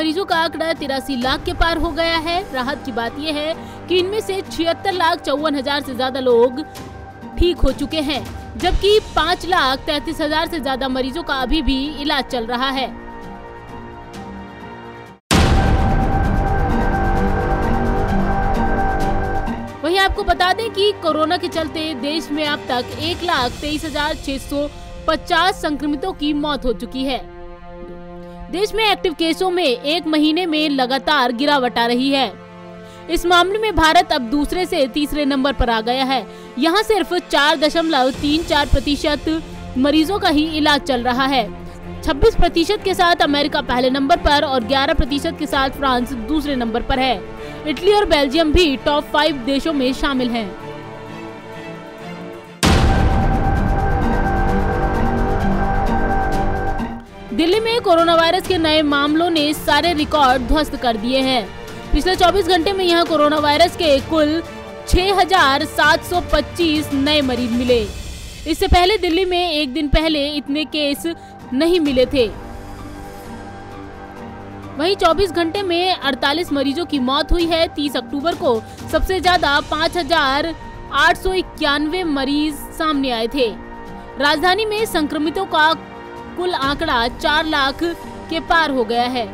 का आंकड़ा तिरासी लाख के पार हो गया है। राहत की बात यह है कि इनमें से छिहत्तर लाख चौवन हज़ार से ज़्यादा लोग ठीक हो चुके हैं, जबकि पाँच लाख तैतीस हज़ार से ज़्यादा मरीजों का अभी भी इलाज चल रहा है। वहीं आपको बता दें कि कोरोना के चलते देश में अब तक एक लाख तेईस हज़ार छह सौ पचास संक्रमितों की मौत हो चुकी है। देश में एक्टिव केसों में एक महीने में लगातार गिरावट आ रही है। इस मामले में भारत अब दूसरे से तीसरे नंबर पर आ गया है। यहाँ सिर्फ़ चार दशमलव तीन चार प्रतिशत मरीजों का ही इलाज चल रहा है। 26 प्रतिशत के साथ अमेरिका पहले नंबर पर और 11 प्रतिशत के साथ फ्रांस दूसरे नंबर पर है। इटली और बेल्जियम भी टॉप फाइव देशों में शामिल हैं। कोरोना वायरस के नए मामलों ने सारे रिकॉर्ड ध्वस्त कर दिए हैं। पिछले 24 घंटे में यहाँ कोरोना वायरस के कुल 6,725 नए मरीज़ मिले। इससे पहले दिल्ली में एक दिन पहले इतने केस नहीं मिले थे। वहीं 24 घंटे में 48 मरीजों की मौत हुई है। 30 अक्टूबर को सबसे ज़्यादा पाँच हज़ार आठ सौ इक्यानवे मरीज़ सामने आए थे। राजधानी में संक्रमितों का कुल आंकड़ा चार लाख के पार हो गया है।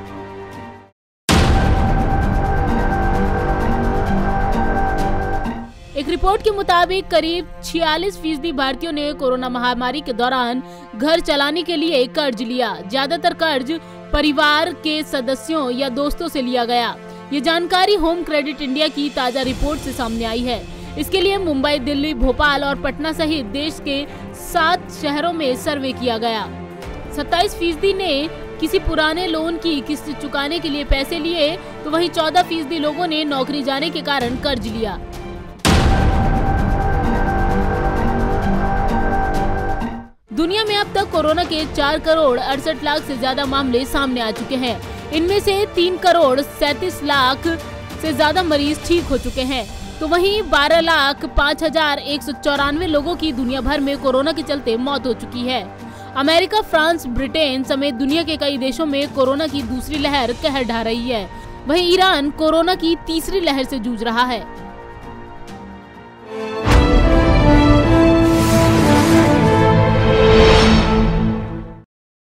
एक रिपोर्ट के मुताबिक करीब 46 फ़ीसदी भारतीयों ने कोरोना महामारी के दौरान घर चलाने के लिए कर्ज लिया। ज़्यादातर कर्ज परिवार के सदस्यों या दोस्तों से लिया गया। ये जानकारी होम क्रेडिट इंडिया की ताज़ा रिपोर्ट से सामने आई है। इसके लिए मुंबई, दिल्ली, भोपाल और पटना सहित देश के सात शहरों में सर्वे किया गया। सत्ताईस फ़ीसदी ने किसी पुराने लोन की किस्त चुकाने के लिए पैसे लिए तो वहीं चौदह फ़ीसदी लोगों ने नौकरी जाने के कारण कर्ज लिया। दुनिया में अब तक कोरोना के चार करोड़ अड़सठ लाख से ज़्यादा मामले सामने आ चुके हैं। इनमें से तीन करोड़ सैतीस लाख से ज़्यादा मरीज़ ठीक हो चुके हैं। तो वहीं 12 लाख पाँच हज़ार एक सौ चौरानवे लोगों की दुनिया भर में कोरोना के चलते मौत हो चुकी है। अमेरिका, फ्रांस, ब्रिटेन समेत दुनिया के कई देशों में कोरोना की दूसरी लहर कहर ढा रही है। वहीं ईरान कोरोना की तीसरी लहर से जूझ रहा है।